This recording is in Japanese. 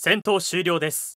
戦闘終了です。